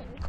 inte